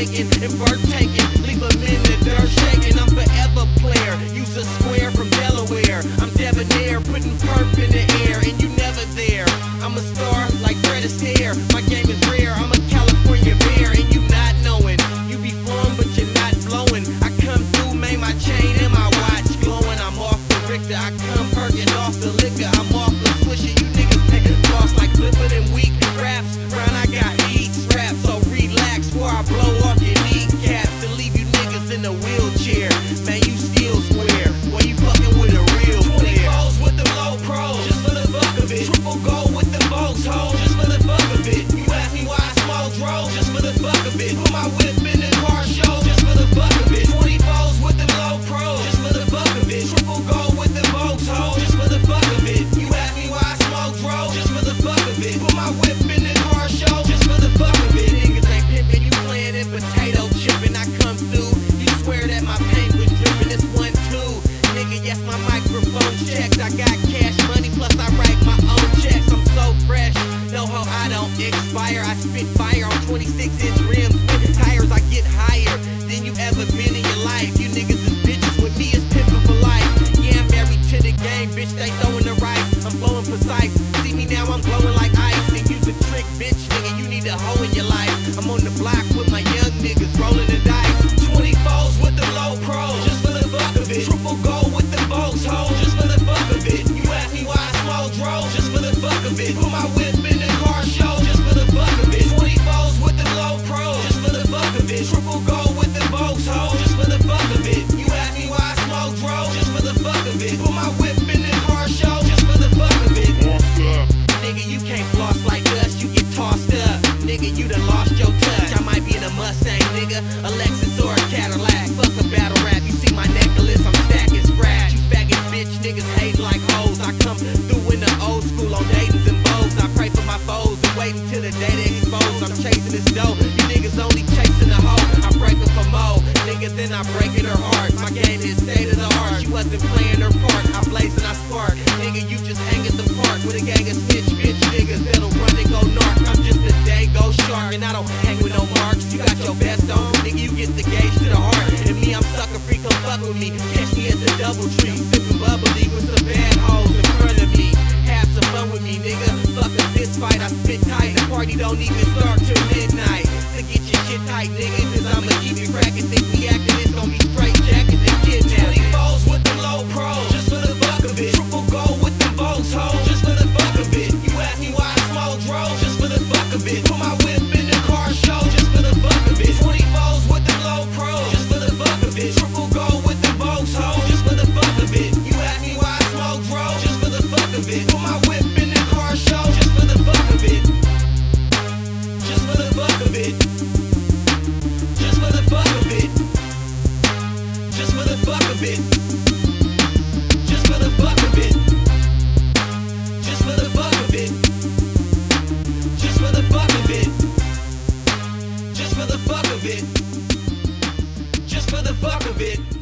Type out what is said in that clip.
quaking and birth taking. Leave them in the dirt shaking. I'm forever player. Use a square from Delaware. I'm debonair, putting perp in the air, and you never there. I'm a star like Fred Astaire. My game is rare. I'm a California bear, and you not wheelchair. Man, you still square. Boy, you fucking with a real player. 24s with the low pros, just for the fuck of it. Triple gold with the hoe, just for the fuck of it. You ask me why I smoke dro, just for the fuck of it. Put my whip in the car show, just for the fuck of it. 24s with the low pros, just for the fuck of it. Triple gold with the hoe, just for the fuck of it. You ask me why I smoke dro, just for the fuck of it. Of it. Put my whip in the car show, just for the fuck of it. 24s with the low just for the fuck of it. Triple gold with the just for the fuck of it. You ask me why I smoke just for the fuck of it. Put my whip in the car show, just for the fuck of it. Nigga, you can't floss like us, you get tossed up. Nigga, you done lost your touch. I might be Mustang, nigga, or a Cadillac. Fuck a battle rap, you see my necklace, I'm stacking. You faggot bitch, niggas hate like hoes. I come through in the old get the gauge to the heart. And me, I'm sucker free, come fuck with me. Catch me at the double tree, sipping bubbly with some bad hoes in front of me. Have some fun with me, nigga. Fuck a fist fight, I spit tight. The party don't even start till midnight. So get your shit tight, nigga, cause I'ma keep it cracking. Just for the fuck of it. Just for the fuck of it. Just for the fuck of it. Just for the fuck of it. Just for the fuck of it.